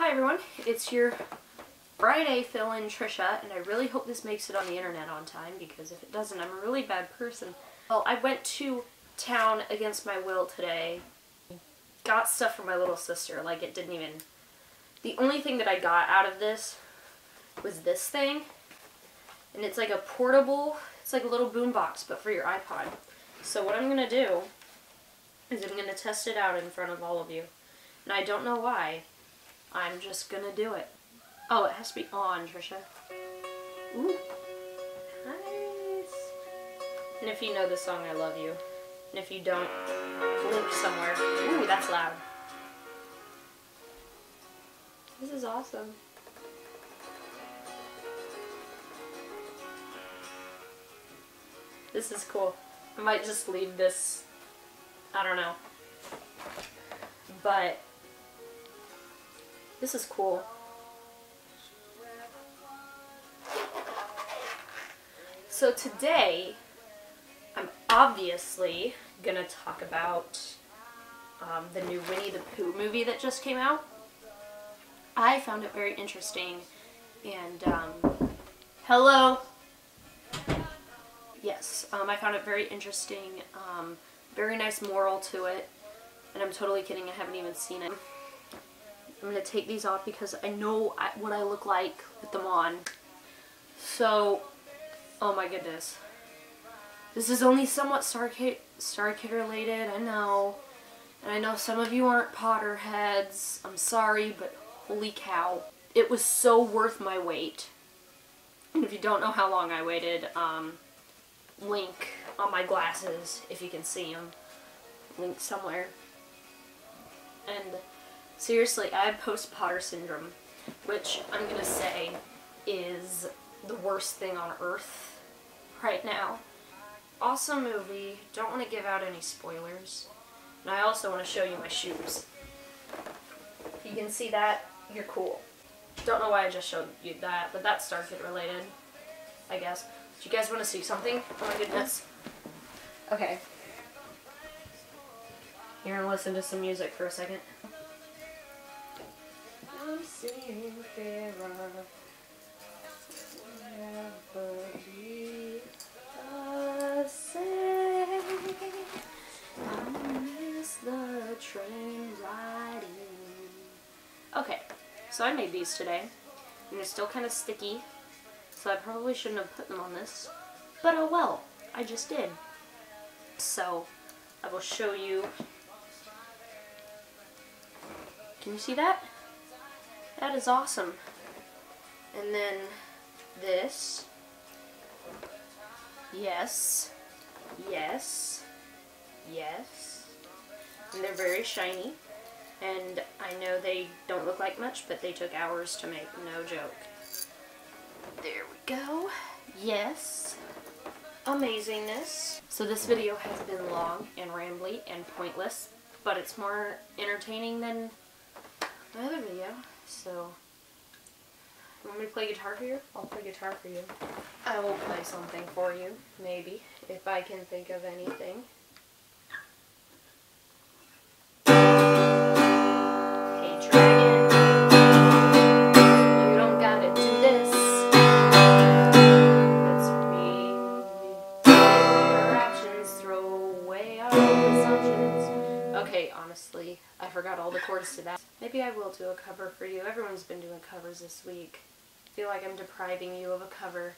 Hi everyone, it's your Friday fill-in Trisha, and I really hope this makes it on the internet on time, because if it doesn't, I'm a really bad person. Well, I went to town against my will today. Got stuff for my little sister, like it didn't even... The only thing that I got out of this was this thing, and it's like a portable, it's like a little boombox, but for your iPod. So what I'm going to do is I'm going to test it out in front of all of you. And I don't know why. I'm just to do it. Oh, it has to be on, Trisha. Ooh. Nice. And if you know the song, I love you. And if you don't, link somewhere. Ooh, that's loud. This is awesome. This is cool. I might just leave this, I don't know. But, this is cool. So today, I'm obviously gonna talk about um, the new Winnie the Pooh movie that just came out. I found it very interesting, and um, hello. Yes, um, I found it very interesting. Um, very nice moral to it, and I'm totally kidding. I haven't even seen it. I'm gonna take these off because I know what I look like with them on. So, oh my goodness. This is only somewhat Star Kid, Star Kid related, I know. And I know some of you aren't Potterheads. I'm sorry, but holy cow. It was so worth my wait. And if you don't know how long I waited, um, link on my glasses, if you can see them. Link somewhere. And seriously, I have post-Potter syndrome, which I'm going to say is the worst thing on earth right now awesome movie. Don't want to give out any spoilers. And I also want to show you my shoes. If you can see that, you're cool. Don't know why I just showed you that, but that's Star Kid related, I guess. Do you guys want to see something? Oh my goodness. Okay. You're gonna listen to some music for a second. I'm seeing Okay, so I made these today, and they're still kind of sticky, so I probably shouldn't have put them on this, but oh well, I just did. So, I will show you, can you see that? That is awesome. And then this, yes, yes, yes, and they're very shiny. And I know they don't look like much, but they took hours to make, no joke. There we go. Yes. Amazingness. So this video has been long and rambly and pointless, but it's more entertaining than video. So, you want me to play guitar for you? I'll play guitar for you. I will play something for you, maybe, if I can think of anything. Maybe I will do a cover for you. Everyone's been doing covers this week. I feel like I'm depriving you of a cover.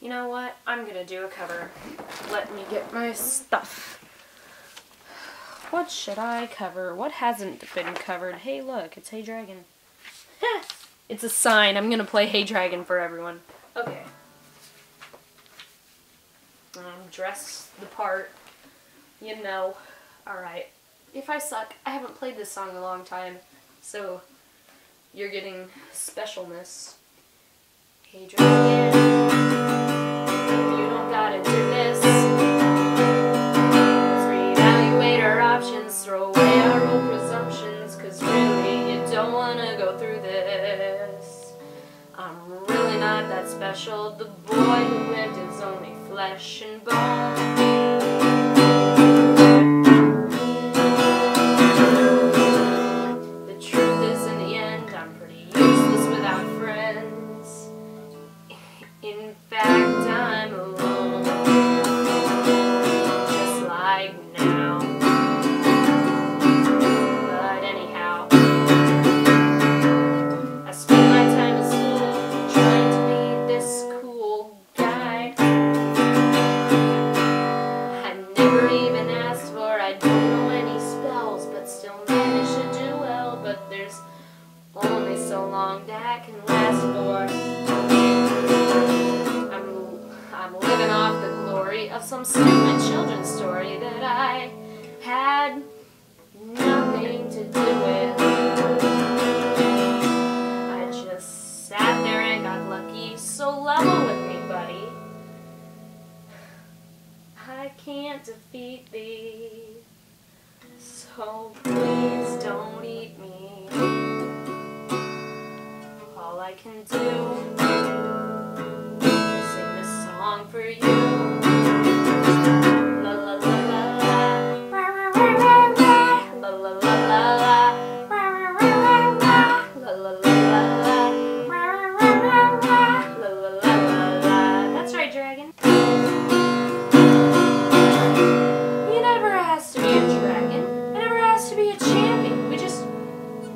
You know what? I'm gonna do a cover. Let me get my stuff. What should I cover? What hasn't been covered? Hey look, it's Hey Dragon. it's a sign. I'm gonna play Hey Dragon for everyone. Okay. Um, dress the part. You know. Alright if I suck, I haven't played this song in a long time, so you're getting specialness. Hey, dragon, you don't gotta do this. Let's reevaluate our options, throw away our old presumptions, cause really you don't wanna go through this. I'm really not that special, the boy who lived is only flesh and bone. Long that can last for. I'm, I'm living off the glory of some stupid children's story that I had I can do. Sing this song for you.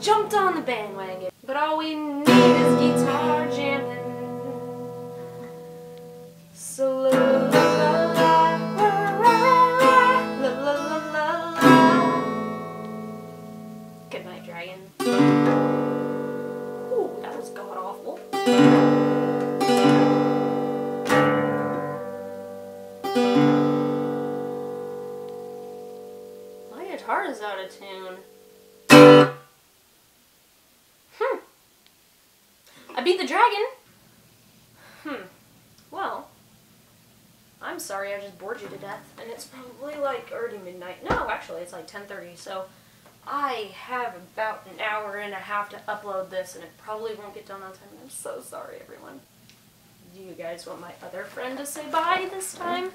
jumped on the bandwagon. But all we need dragon. Ooh, that was god awful. My guitar is out of tune. Hmm. I beat the dragon. Hmm. Well, I'm sorry I just bored you to death, and it's probably like already midnight. No, actually, it's like 10:30. So I have about an hour and a half to upload this, and it probably won't get done on time. I'm so sorry, everyone. Do you guys want my other friend to say bye this time?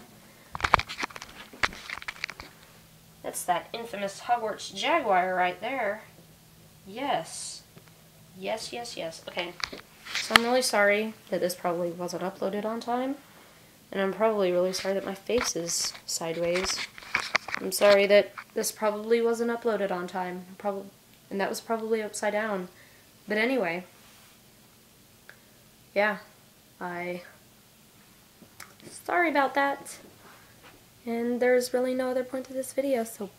That's that infamous Hogwarts Jaguar right there. Yes. Yes, yes, yes. Okay. So I'm really sorry that this probably wasn't uploaded on time. And I'm probably really sorry that my face is sideways. I'm sorry that this probably wasn't uploaded on time. Probably, and that was probably upside down. But anyway. Yeah. I sorry about that. And there's really no other point to this video, so